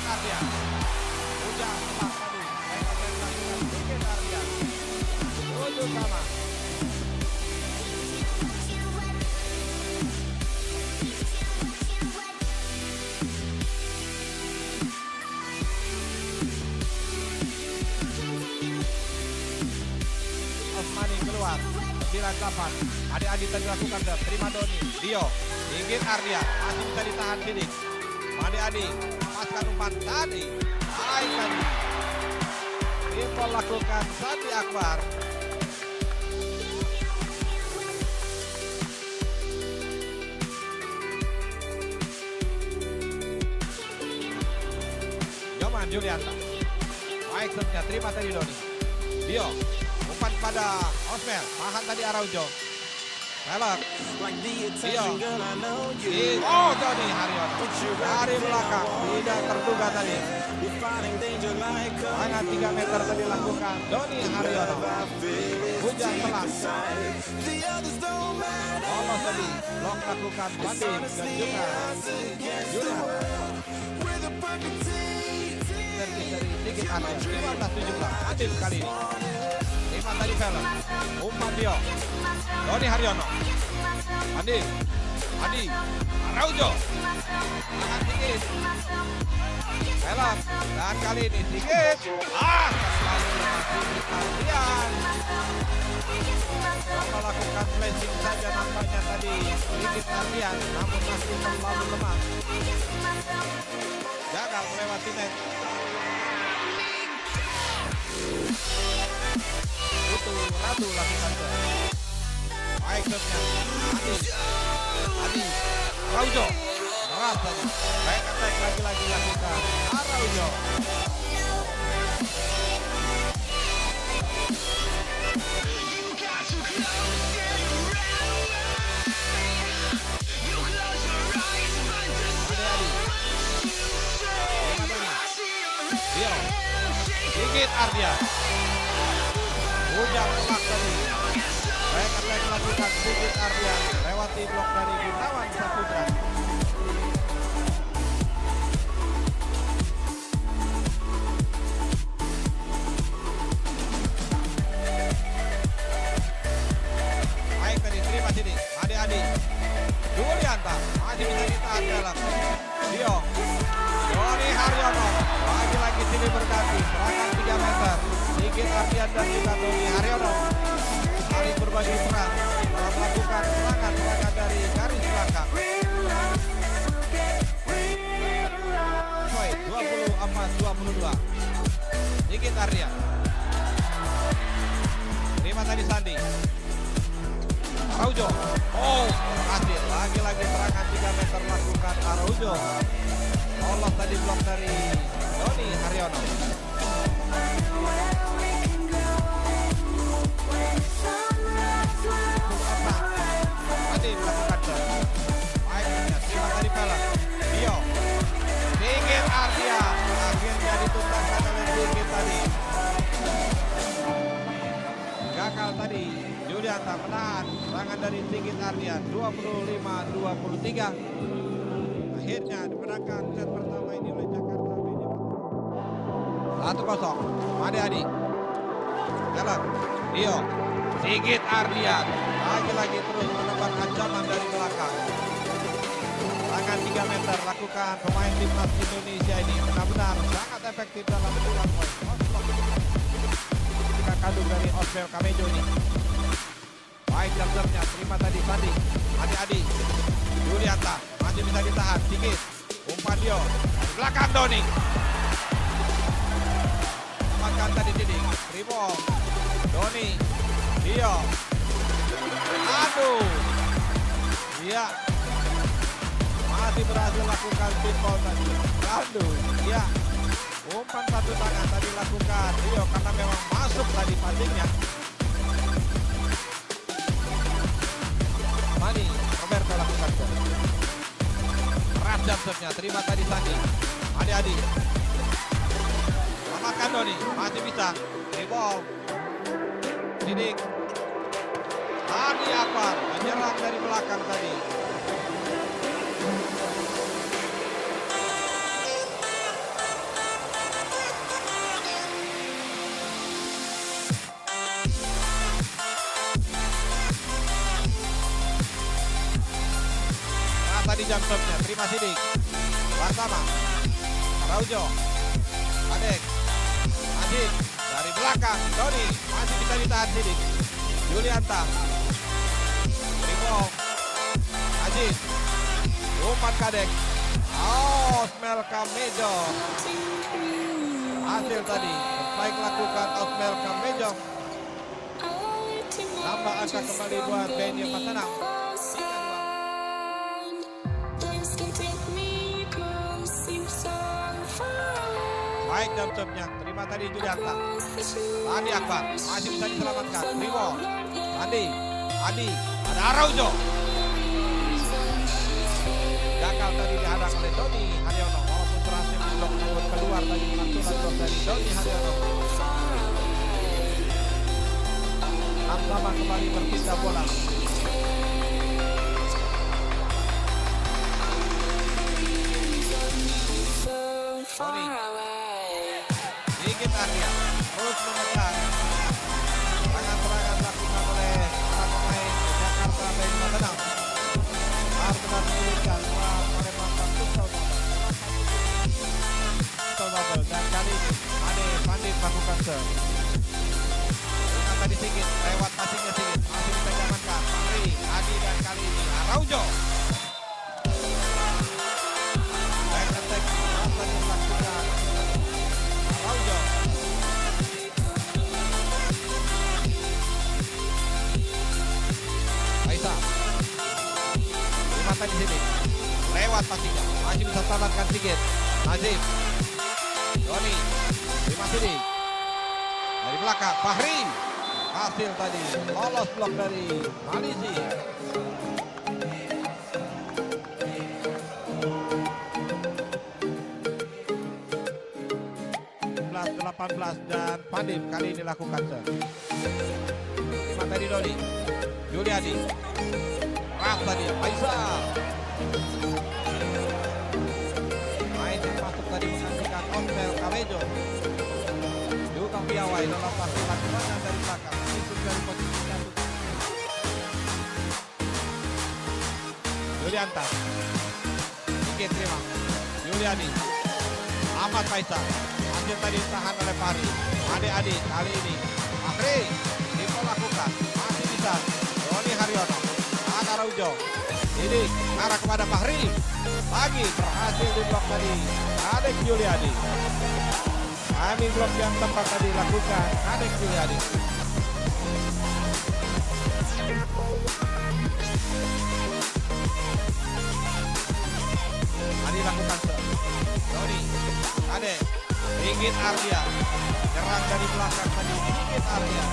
Ardian. Ujang telak tadi. Yang dilakukan Sigit Ardian. Sama. Osmani keluar 98 adik-adik tadi lakukan terima Doni Dio Sigit Ardian masih bisa ditahan Sidik adik-adik paskan umpan tadi baik tadi Ipol lakukan Sandi Akbar Yoman Julianta baik servisnya terima tadi Doni Dio umpan pada Osmer tahan tadi Araujo Pelek Dio Di- Oh Doni Haryono dari belakang. Tidak terduga tadi. Sangat 3 meter tadi lakukan. Doni Haryono Hujan telak Lolos tadi. Blok lakukan. Banding dan juga Julian Servis dari Sigit Anda. 15-17 Adib kali ini Lima tadi Velen Umpan Dio Doni Haryono Andi Adi Araujo Tahan Sigit Velen Dan kali ini Sigit Ah Ardian Melakukan flashing saja nampaknya tadi Sigit Ardian Namun masih terlalu lemah Gagal melewati net Ratu lakukan ke Baik shotnya Adi Adi Araujo Berat tadi Baik attack lagi-lagi lakukan Araujo Adi Adi Lima Doni Dio Sigit Ardian Ujang telak tadi Baik attack lakukan Sigit Ardian Lewati blok dari Gunawan Saputra. Baik tadi terima sini Adi-adi Julianta masih bisa ditahan dalam. Dio. Doni Haryono. Lagi-lagi sini berganti. Serangan 3 meter Sigit Ardian dan juga Doni Haryono. Saling berbagi peran dalam melakukan serangan-serangan dari garis belakang. Poin 24-22 Sigit Ardian terima tadi Sandi. Araujo. Oh, berhasil. Lagi-lagi serangan 3 Gagal tadi. Julianta menahan serangan dari Sigit Ardian 25-23. Akhirnya dimenangkan set pertama ini oleh Jakarta BD Satu kosong. Ade Adi. Jalan. Dio. Sigit Ardian. Lagi-lagi terus menebar ancaman dari belakang. Serangan 3 meter lakukan pemain timnas Indonesia ini benar-benar sangat efektif dalam mencetak poin. Kita kandung dari Osbel Kamejo ini. Baik jumpernya, terima tadi Sandi. Adi-adi. Julianta masih bisa ditahan. Sigit. Umpan Dio. Di belakang Doni. Makan tadi Didi. Ribol. Doni. Dio. Aduh. Iya. Masih berhasil lakukan pitball tadi. Aduh. Iya. Umpan satu tangan tadi lakukan Dio karena memang masuk tadi passingnya. Mani, Roberto lakukan. Keras jumpsernya, terima tadi Sandi. Adi-adi. Selamatkan Doni, masih bisa. Ribol. Sidik. Adi Akbar menyerang dari belakang tadi. Stopnya. Terima Sidik. Pertama. Raujo. Adek. Ajit. Dari belakang. Doni. Masih bisa ditahan Sidik. Julianta. Rimo. Ajit. Umpan Kadek. Oh, Osmel Kamejo. Hasil tadi. Baik lakukan Osmel Kamejo. Nambah angka kembali buat Benny Pasanang. Baik jam stopnya. Terima tadi Julianta. Andi Akbar. Masih bisa diselamatkan. Rimo. Andi. Adi. Ada Araujo. Gagal tadi dihadang oleh Doni Haryono. Walaupun berhasil blok keluar tadi pantulan blok dari Doni Haryono. Sama kembali berpindah bola. Sedikit. Nazif. Doni. Terima sini. Dari belakang. Fahri. Hasil tadi. Lolos blok dari Malisi. belas dan Pandim kali ini lakukan ser. Terima tadi Doni. Juliadi. Keras tadi Faisal. Kamejo. Juga piawai dalam pasukan dari belakang. Itu dari posisinya untuk Julianta. Sedikit terima. Juliani. Ahmad Faisal. Hasil tadi ditahan oleh Fahri. Adik-adik kali ini. Fahri. Diko lakukan. Masih bisa. Doni Haryono. Araujo. Ini arah kepada Fahri. Lagi berhasil di blok tadi. Adek Juliadi. Timing blok yang tempat tadi lakukan Adek Juliadi. Adi lakukan serve. Doni. Adek. Ringgit Ardia. Nyerang dari belakang tadi. Ringgit Ardia.